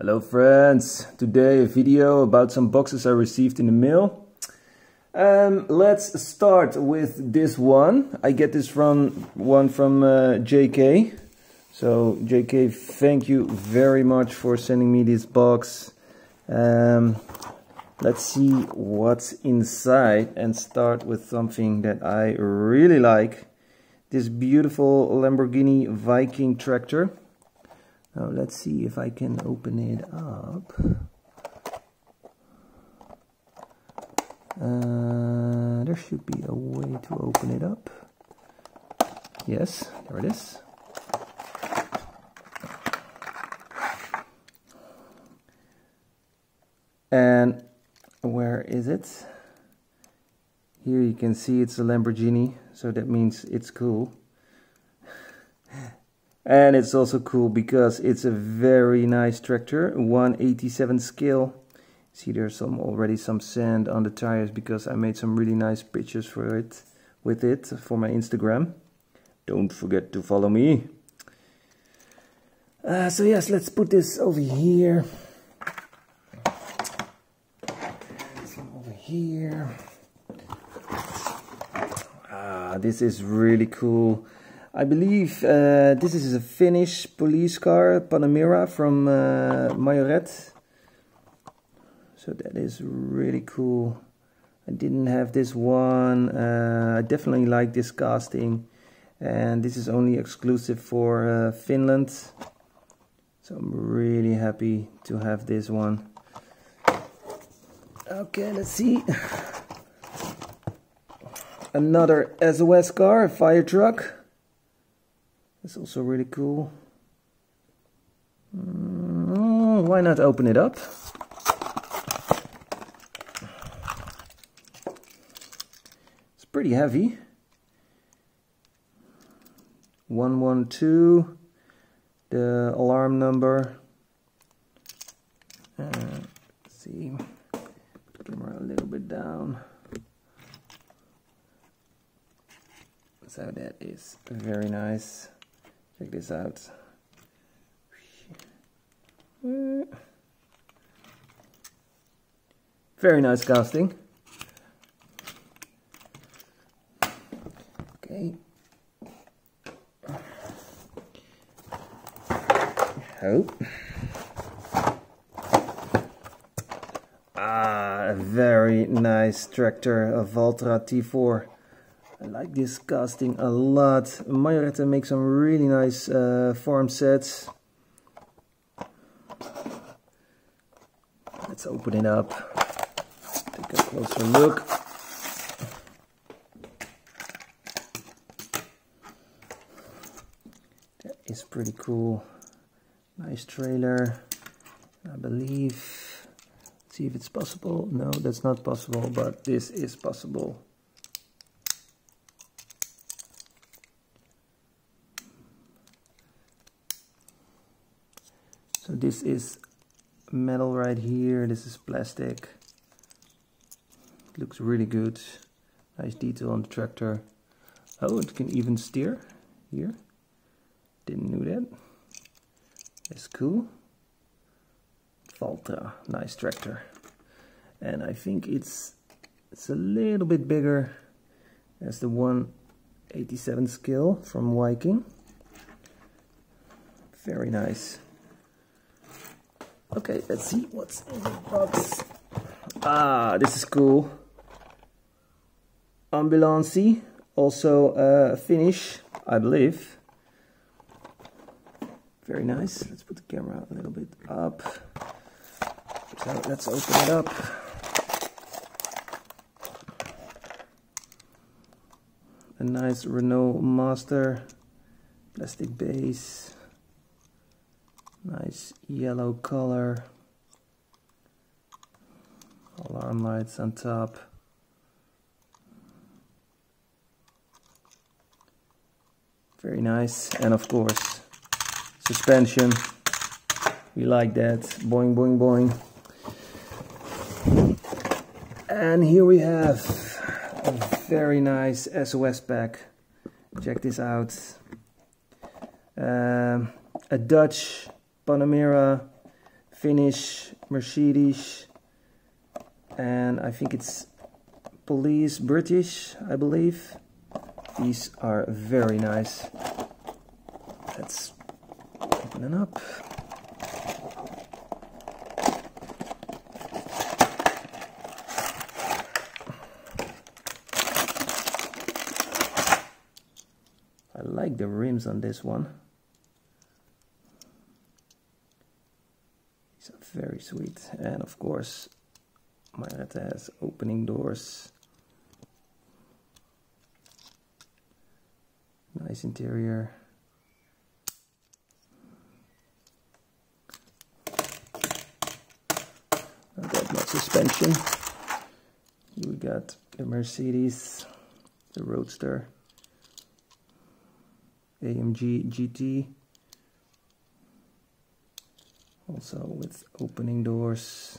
Hello friends, today a video about some boxes I received in the mail. Um, let's start with this one. I get this from one from uh, JK. So JK, thank you very much for sending me this box. Um, let's see what's inside and start with something that I really like. This beautiful Lamborghini Wiking tractor. Now let's see if I can open it up. Uh, there should be a way to open it up. Yes, there it is. And where is it? Here you can see it's a Lamborghini, so that means it's cool. And it's also cool because it's a very nice tractor, 187 scale. See there's some already some sand on the tires because I made some really nice pictures for it with it for my Instagram. Don't forget to follow me. Uh, so yes, let's put this over here. over here. Ah, this is really cool. I believe uh, this is a Finnish police car, Panamera from uh. So that is really cool. I didn't have this one. Uh, I definitely like this casting. And this is only exclusive for uh, Finland. So I'm really happy to have this one. Okay, let's see. Another SOS car, a fire truck. That's also really cool. Mm, why not open it up? It's pretty heavy. 112, the alarm number. Uh, see, put the camera a little bit down. So that is very nice. Check this out. Very nice casting. Okay. Hope. Ah, a very nice tractor, a Valtra T4. I like this casting a lot. Majorette makes some really nice uh, farm sets. Let's open it up. Take a closer look. That is pretty cool. Nice trailer. I believe. Let's see if it's possible. No, that's not possible, but this is possible. This is metal right here, this is plastic. looks really good. Nice detail on the tractor. Oh, it can even steer here. Didn't know that. That's cool. Valtra, nice tractor. And I think it's it's a little bit bigger as the 187 scale from Wiking. Very nice. Okay, let's see what's in the box. Ah, this is cool. Ambulance, also uh, Finnish, I believe. Very nice. Let's put the camera a little bit up. So let's open it up. A nice Renault Master plastic base. Nice yellow color. Alarm lights on top. Very nice. And of course, suspension. We like that. Boing, boing, boing. And here we have a very nice SOS pack. Check this out. Um, a Dutch Panamera Finnish Mercedes and I think it's police British I believe. These are very nice. Let's open it up. I like the rims on this one these are very sweet and of course Majorette has opening doors. Nice interior. Not that much suspension. We got the Mercedes, the Roadster, AMG GT. Also with opening doors.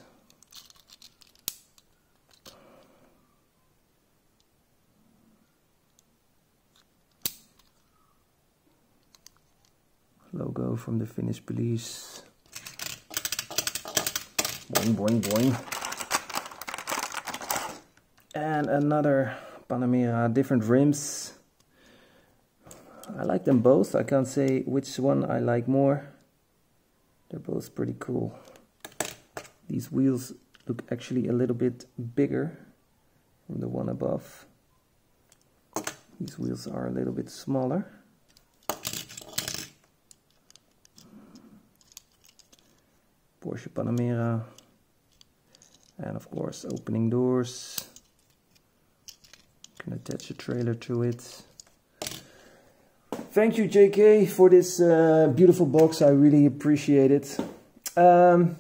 logo from the Finnish police. Boing, boing, boing. And another Panamera, different rims. I like them both. I can't say which one I like more. They're both pretty cool. These wheels look actually a little bit bigger than the one above. These wheels are a little bit smaller. Porsche Panamera and of course opening doors can attach a trailer to it thank you JK for this uh, beautiful box. I really appreciate it. Um,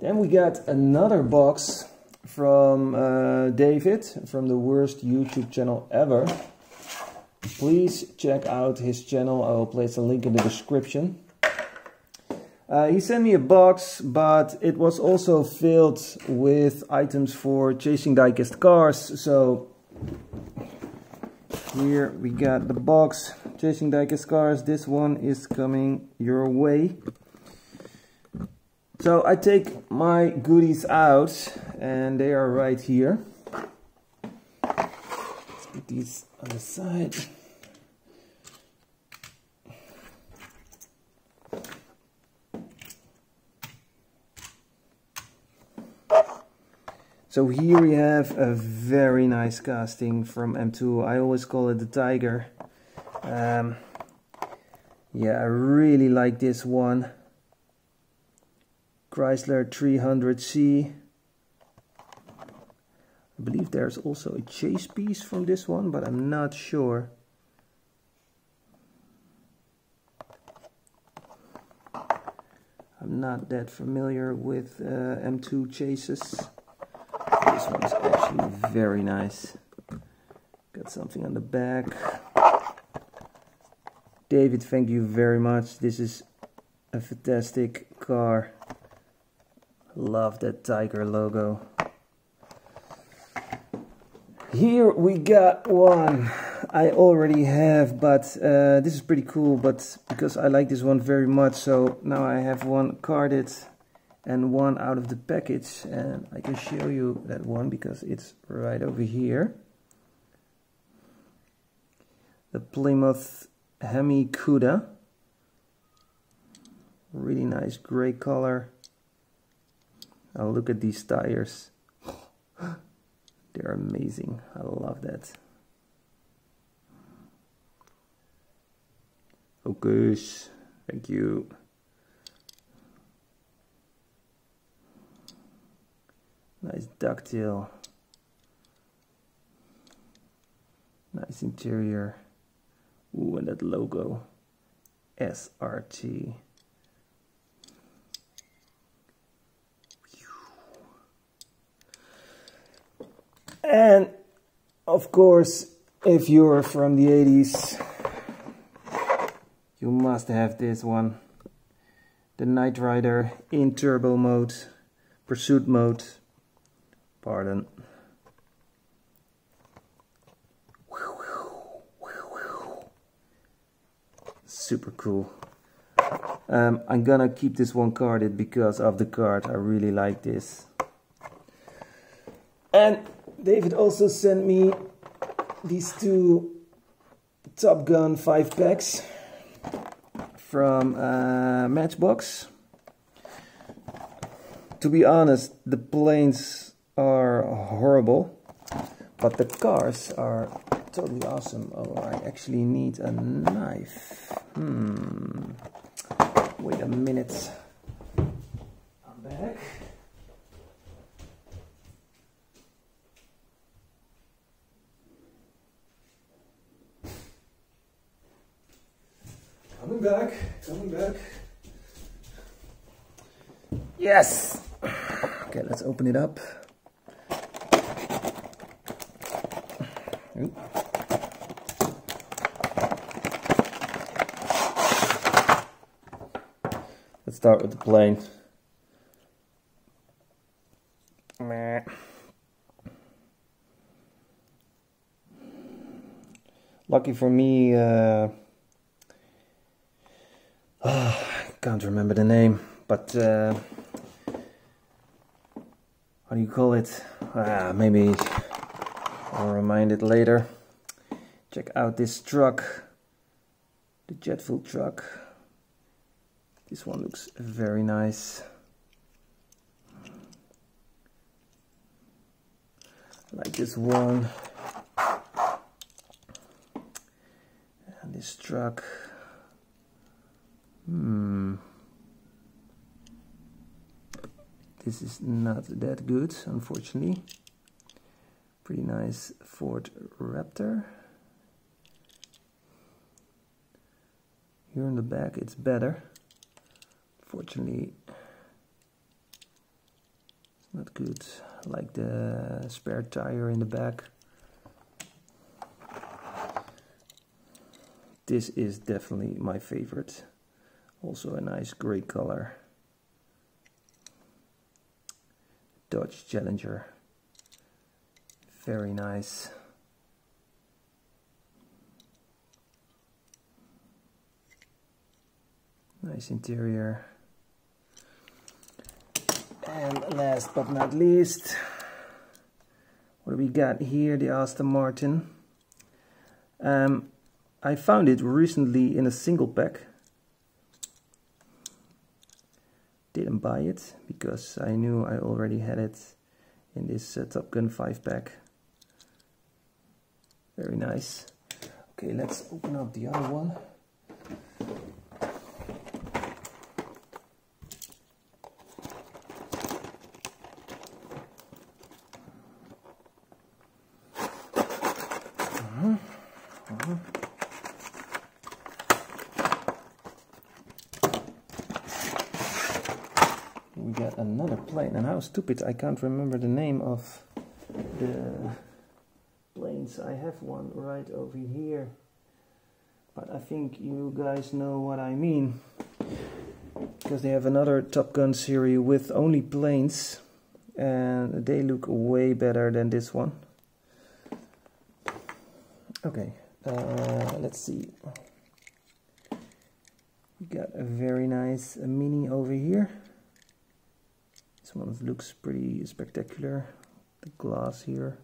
then we got another box from uh, David from the worst YouTube channel ever. Please check out his channel. I will place a link in the description. Uh, he sent me a box, but it was also filled with items for chasing diecast cars. So here we got the box, chasing diecast cars. This one is coming your way. So I take my goodies out and they are right here. Let's put these on the side. So here we have a very nice casting from M2. I always call it the Tiger. Um, yeah, I really like this one. Chrysler 300C. I believe there's also a chase piece from this one, but I'm not sure. I'm not that familiar with uh, M2 chases. This one's actually very nice. Got something on the back. David, thank you very much. This is a fantastic car. Love that Tiger logo. Here we got one I already have, but uh, this is pretty cool, but because I like this one very much, so now I have one carded and one out of the package and I can show you that one because it's right over here. The Plymouth Hemi Cuda really nice gray color. Now look at these tires. They're amazing. I love that. Focus. Thank you Nice ducktail. Nice interior. Ooh, and that logo. SRT. And of course, if you're from the 80s, you must have this one. The Knight Rider in turbo mode, pursuit mode. Pardon. Super cool. Um, I'm gonna keep this one carded because of the card. I really like this. And David also sent me these two Top Gun 5 packs from uh, Matchbox. To be honest, the planes are horrible, but the cars are totally awesome. Oh, I actually need a knife. Hmm. Wait a minute. I'm back. Coming back, coming back. Yes! Okay, let's open it up. Ooh. Let's start with the plane. Lucky for me, uh, oh, can't remember the name, but uh, how do you call it? Ah, maybe I'll remind it later. Check out this truck, the jet fuel truck. This one looks very nice. Like this one. And this truck. Hmm. This is not that good, unfortunately. Pretty nice Ford Raptor. Here in the back it's better. Fortunately, not good. Like the spare tire in the back. This is definitely my favorite. Also a nice gray color. Dodge Challenger. Very nice. Nice interior. And last but not least, what do we got here? The Aston Martin. Um, I found it recently in a single pack. Didn't buy it because I knew I already had it in this uh, Top Gun 5 pack. Very nice. Okay, let's open up the other one. Mm-hmm. We got another plane, and how stupid I can't remember the name of the planes. I have one right over here, but I think you guys know what I mean. Because they have another Top Gun series with only planes, and they look way better than this one. Okay, uh, let's see. We got a very nice mini over here. This one looks pretty spectacular. The glass here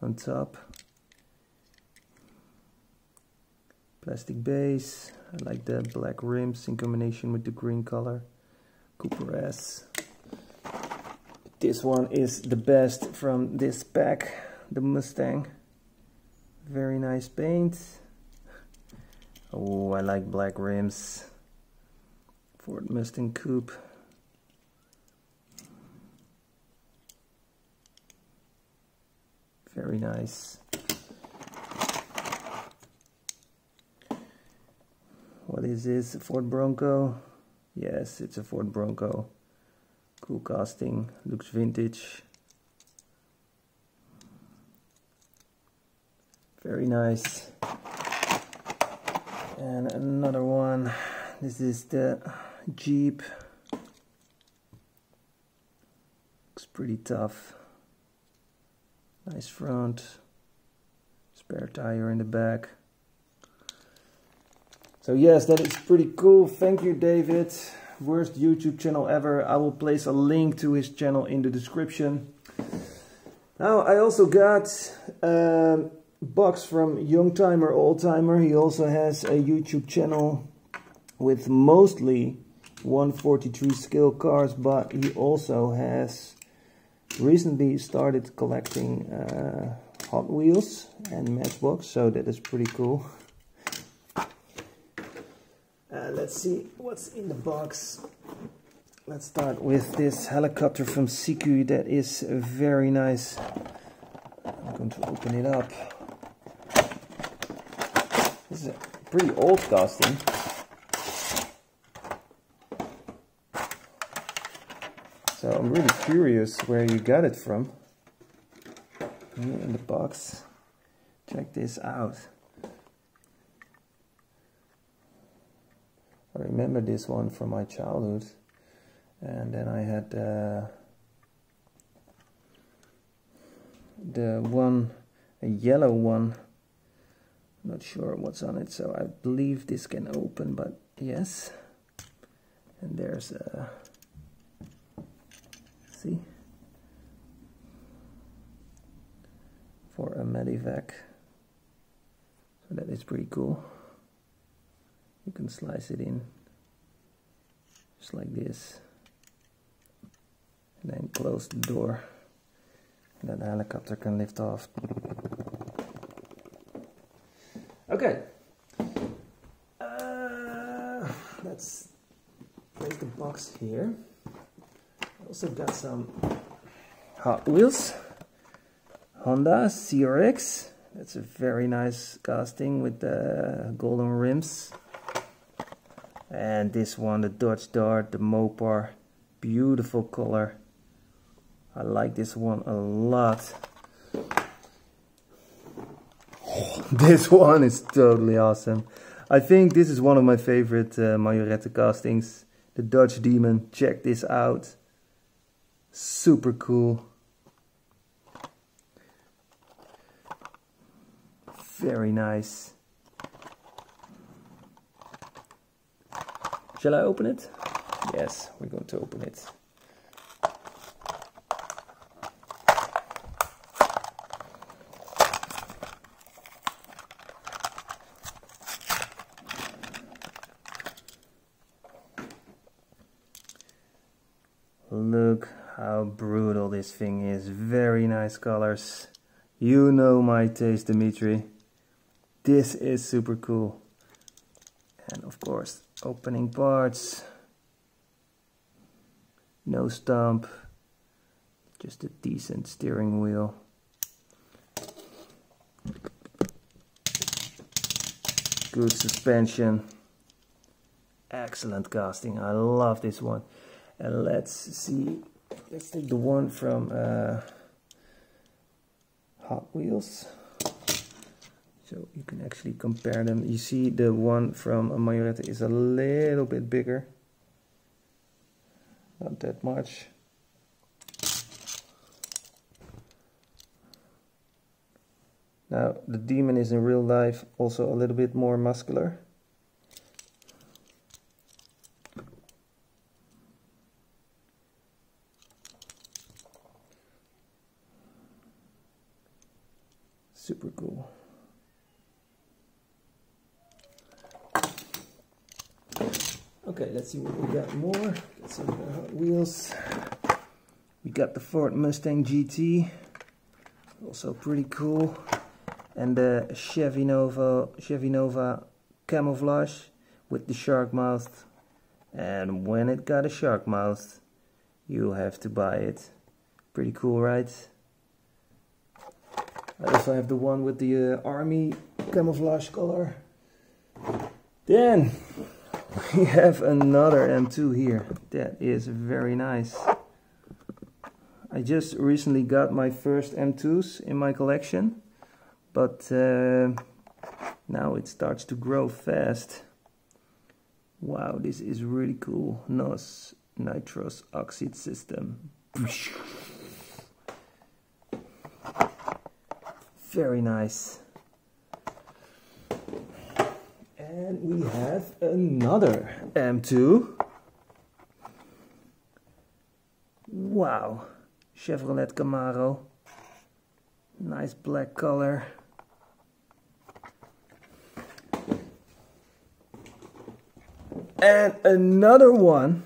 on top. Plastic base. I like the black rims in combination with the green color. Cooper S. This one is the best from this pack, the Mustang. Very nice paint. Oh, I like black rims. Ford Mustang Coupe. Very nice. What is this? Ford Bronco? Yes, it's a Ford Bronco. Cool casting, looks vintage. Very nice. And another one. This is the Jeep. Looks pretty tough. Nice front. Spare tire in the back. So yes, that is pretty cool. Thank you, David. Worst YouTube channel ever. I will place a link to his channel in the description. Now, I also got a box from Youngtimer Oldtimer. He also has a YouTube channel with mostly 143 scale cars, but he also has recently started collecting uh, Hot Wheels and Matchbox, so that is pretty cool. Uh, let's see what's in the box. Let's start with this helicopter from Siku that is very nice. I'm going to open it up. This is a pretty old casting. So I'm really curious where you got it from. In the box. Check this out. I remember this one from my childhood. And then I had uh, the one, a yellow one. Not sure what's on it, so I believe this can open, but yes. And there's a see for a medivac so that is pretty cool you can slice it in just like this. And then close the door. And then the helicopter can lift off. Okay. Uh, let's place the box here. Also got some Hot Wheels. Honda CRX that's a very nice casting with the golden rims and this one the Dodge Dart the Mopar beautiful color. I like this one a lot. This one is totally awesome. I think this is one of my favorite uh, Majorette castings. The Dodge Demon check this out. Super cool. Very nice. Shall I open it? Yes, we're going to open it. Look how brutal this thing is. Very nice colors. You know my taste, Dimitri. This is super cool. And of course, opening parts. No stump. Just a decent steering wheel. Good suspension. Excellent casting. I love this one. And let's see let's take the one from uh, Hot Wheels so you can actually compare them. You see the one from Majorette is a little bit bigger. Not that much. Now the demon is in real life also a little bit more muscular. Super cool. Okay, let's see what we got more. Got some Hot Wheels. We got the Ford Mustang GT, also pretty cool. And the Chevy Nova, Chevy Nova camouflage with the shark mouth. And when it got a shark mouth, you have to buy it. Pretty cool, right? I also have the one with the uh, army camouflage color. Then we have another M2 here. That is very nice. I just recently got my first M2s in my collection. But uh, now it starts to grow fast. Wow, this is really cool. NOS nitrous oxide system. Very nice. And we have another M2. Wow, Chevrolet Camaro. Nice black color. And another one.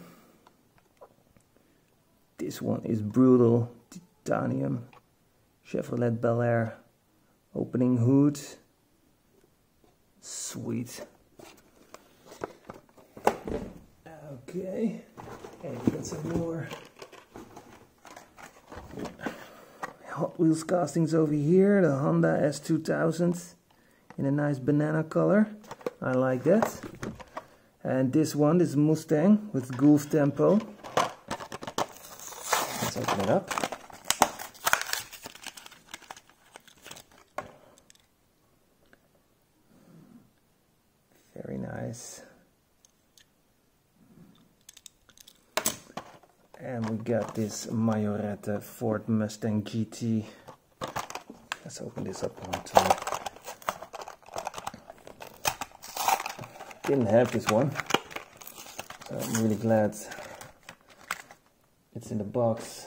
This one is brutal titanium. Chevrolet Bel Air. Opening hood. Sweet. Okay. And we got some more Hot Wheels castings over here. The Honda S2000 in a nice banana color. I like that. And this one, this Mustang with Gulf Tampo. Let's open it up. Very nice. And we got this Majorette Ford Mustang GT. Let's open this up on top. didn't have this one. So I'm really glad it's in the box.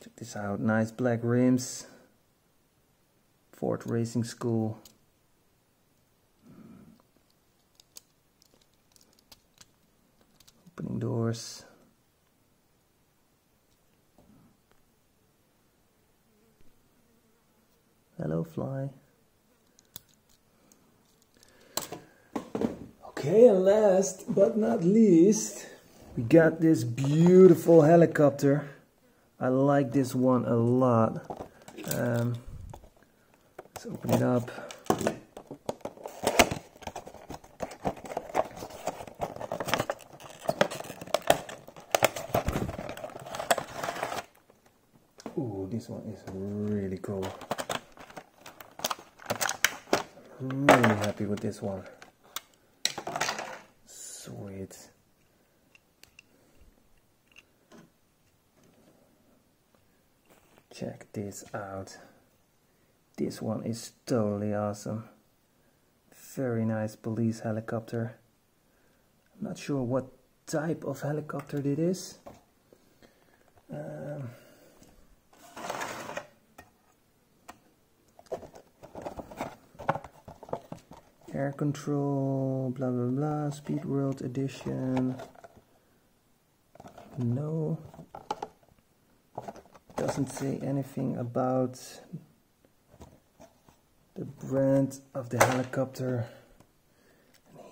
Check this out, nice black rims. Ford Racing School. Opening doors. Hello, fly. Okay, and last but not least, we got this beautiful helicopter. I like this one a lot. Um, let's open it up. Ooh, this one is really cool. Really happy with this one. Sweet. Check this out. This one is totally awesome. Very nice police helicopter. I'm not sure what type of helicopter it is. Um, air control, blah blah blah, Speed World Edition. No, doesn't say anything about the brand of the helicopter.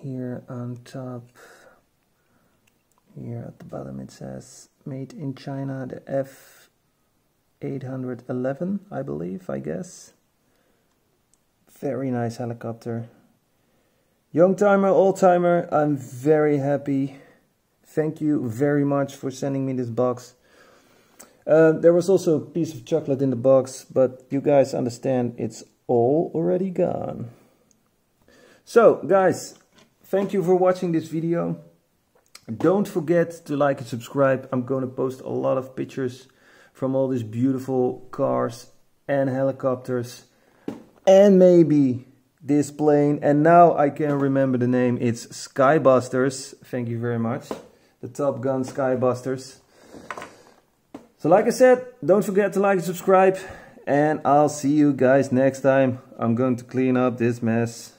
here on top, here at the bottom, it says made in China, the F811, I believe, I guess. Very nice helicopter. Young timer, old timer, I'm very happy. Thank you very much for sending me this box. Uh, there was also a piece of chocolate in the box, but you guys understand it's all already gone. So, guys, thank you for watching this video. Don't forget to like and subscribe. I'm going to post a lot of pictures from all these beautiful cars and helicopters. And maybe this plane. And now I can remember the name. It's Skybusters. Thank you very much. The Top Gun Skybusters. So like I said don't forget to like and subscribe. And I'll see you guys next time. I'm going to clean up this mess.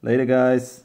Later guys